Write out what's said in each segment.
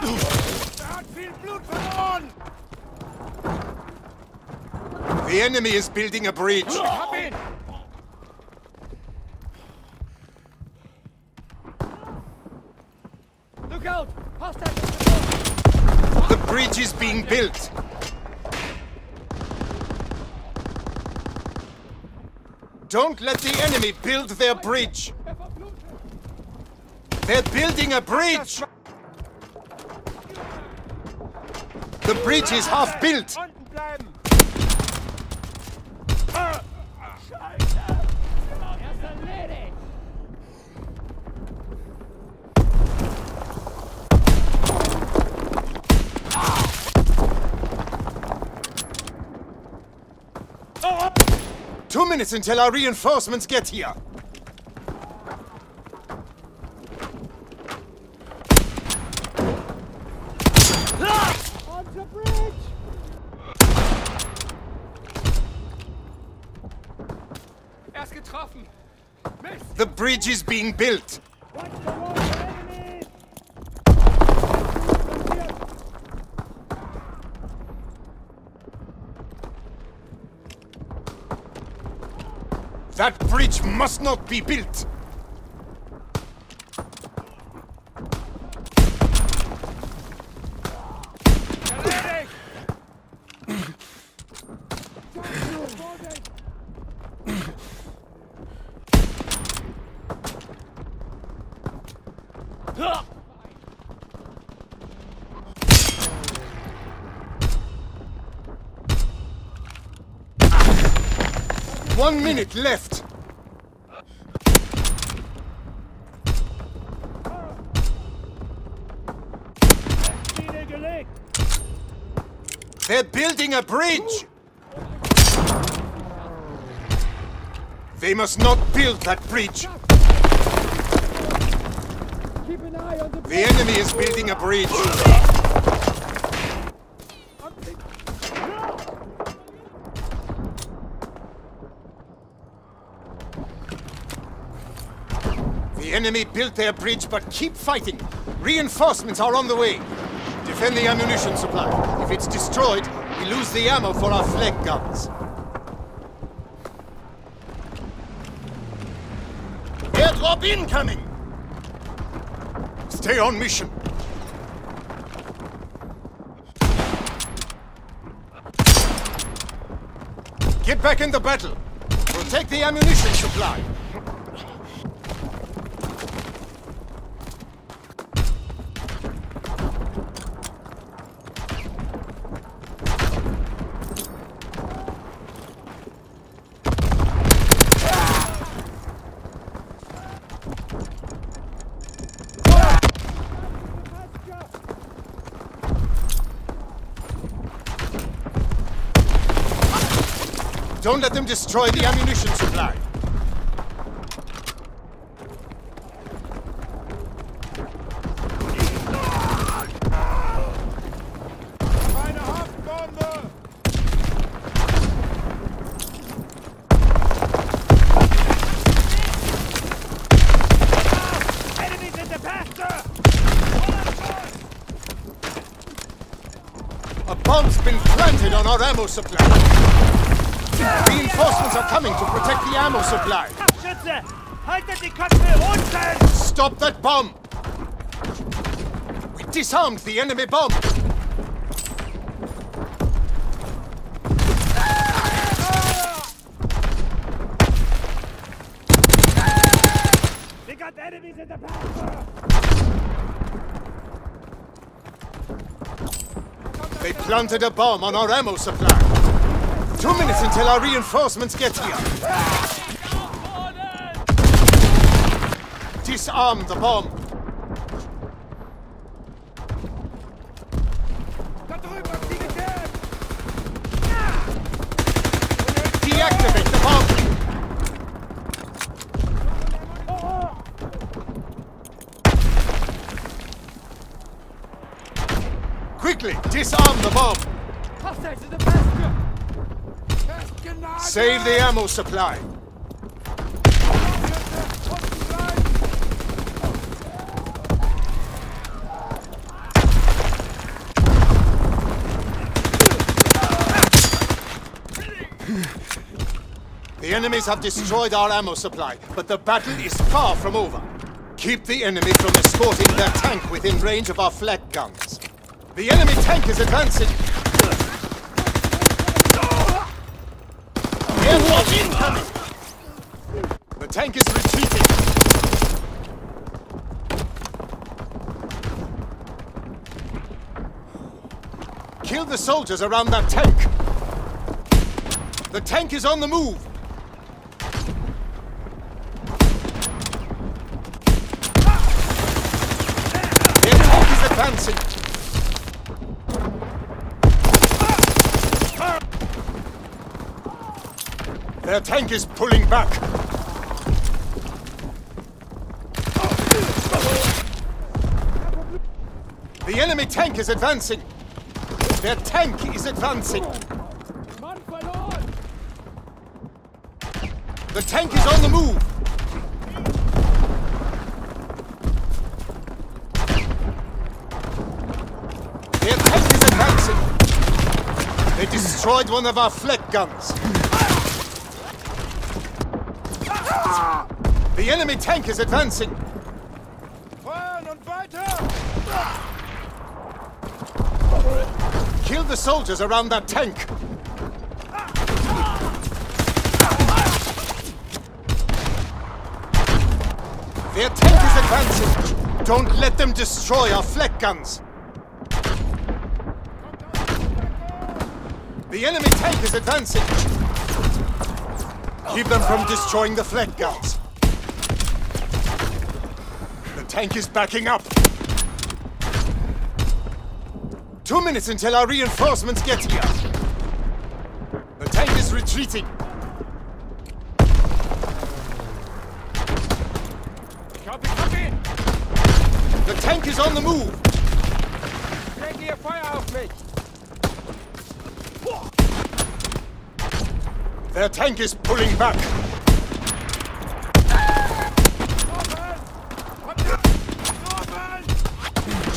Er hat viel Blut verloren! The enemy is building a bridge. Hab ihn! Look out! Hostile! The bridge is being built. Don't let the enemy build their bridge. Er! They're building a bridge. The bridge is half built. Two minutes until our reinforcements get here. On the bridge! Er ist getroffen! Mist! The bridge is being built. That bridge must not be built. One minute left. They're building a bridge. They must not build that bridge. Keep an eye on the The enemy is building a bridge. The enemy built their bridge, but keep fighting. Reinforcements are on the way. Defend the ammunition supply. If it's destroyed, we lose the ammo for our flak guns. Airdrop incoming! Stay on mission. Get back in the battle. Protect the ammunition supply. Don't let them destroy the ammunition supply. A bomb's been planted on our ammo supply. Reinforcements are coming to protect the ammo supply. Stop that bomb! We disarmed the enemy bomb. Got enemies in the pasture! They planted a bomb on our ammo supply. Two minutes until our reinforcements get here. Disarm the bomb. Deactivate the bomb. Quickly, disarm the bomb. Save the ammo supply. The enemies have destroyed our ammo supply, but the battle is far from over. Keep the enemy from escorting their tank within range of our flak guns. The enemy tank is advancing! The tank is retreating. Kill the soldiers around that tank. The tank is on the move. Their tank is advancing. Their tank is pulling back. The enemy tank is advancing. Their tank is advancing. The tank is on the move. Their tank is advancing. They destroyed one of our flak guns. The enemy tank is advancing. Feuern und weiter! Kill the soldiers around that tank. Their tank is advancing. Don't let them destroy our flak guns. The enemy tank is advancing. Keep them from destroying the flak guns. The tank is backing up. Two minutes until our reinforcements get here. The tank is retreating. Copy, copy! The tank is on the move. Lege ihr Feuer auf mich! Their tank is pulling back.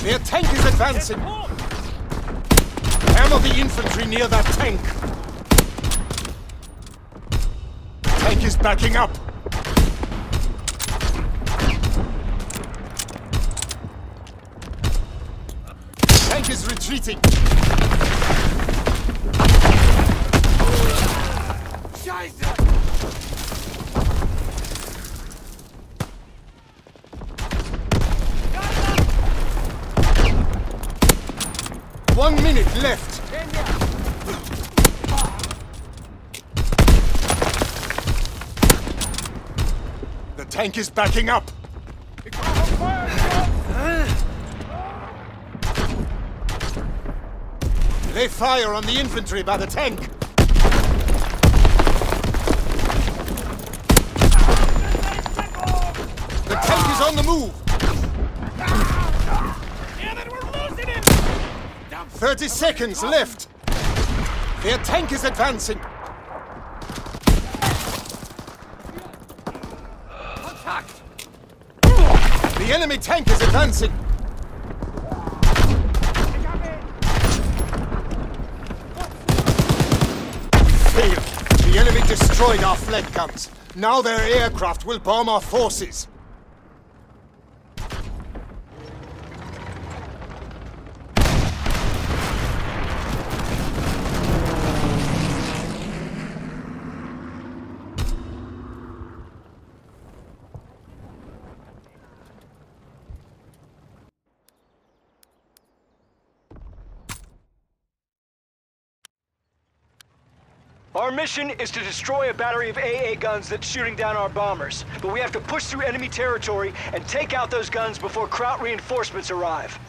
Their tank is advancing. Hammer the infantry near that tank. Tank is backing up. Tank is retreating. One minute left. The tank is backing up. They fire on the infantry by the tank. On the move. Damn it, we're losing him! 30 seconds left. Their tank is advancing. Kontakt! The enemy tank is advancing. Failed. The enemy destroyed our flak guns. Now their aircraft will bomb our forces. Our mission is to destroy a battery of AA guns that's shooting down our bombers. But we have to push through enemy territory and take out those guns before Kraut reinforcements arrive.